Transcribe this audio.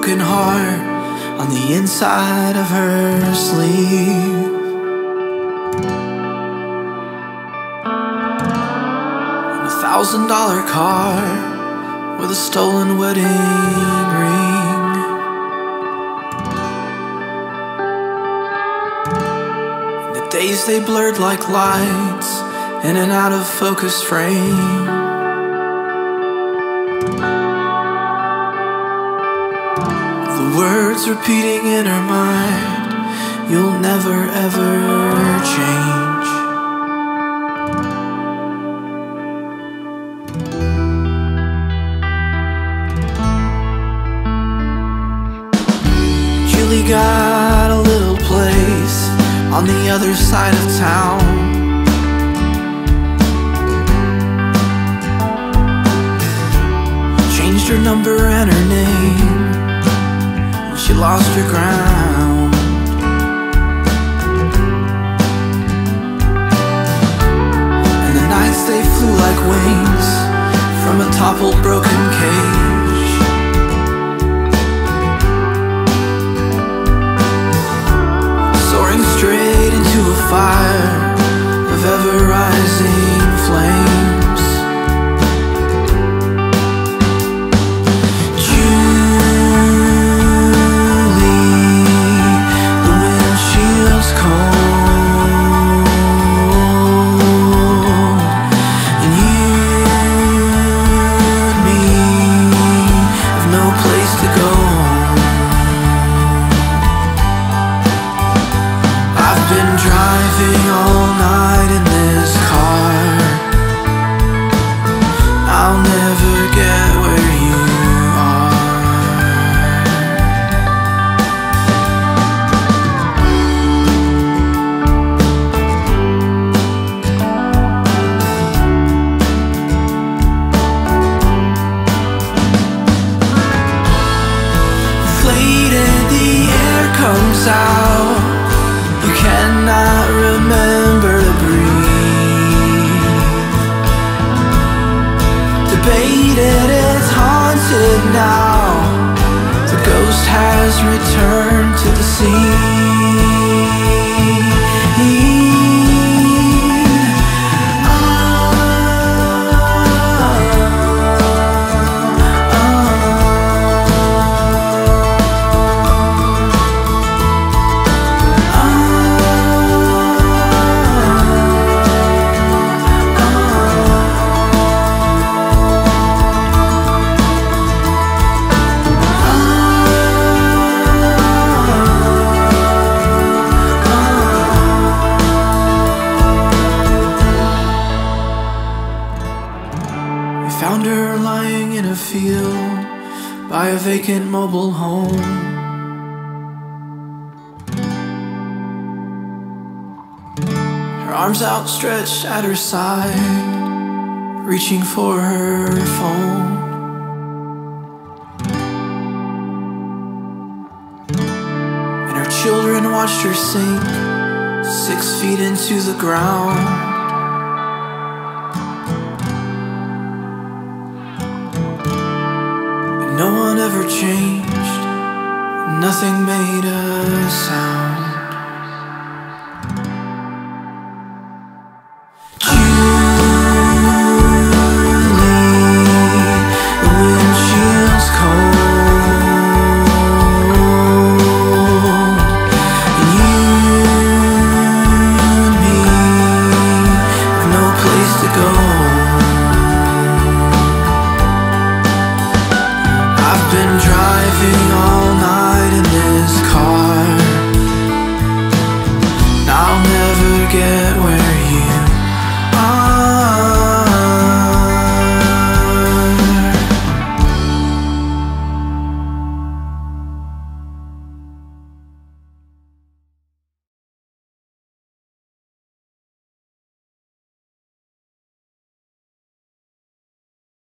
broken heart on the inside of her sleeve. And a thousand dollar car with a stolen wedding ring. And the days they blurred like lights in an out of focus frame. The words repeating in her mind You'll never ever change. Julie got a little place On the other side of town. Changed her number and her name she lost her ground. And the nights they flew like wings from a toppled broken cage. Soaring straight into a fire of ever rising flames. Returned to the scene field by a vacant mobile home. Her arms outstretched at her side, reaching for her phone. And her children watched her sink six feet into the ground. No one ever changed, nothing made a sound. Driving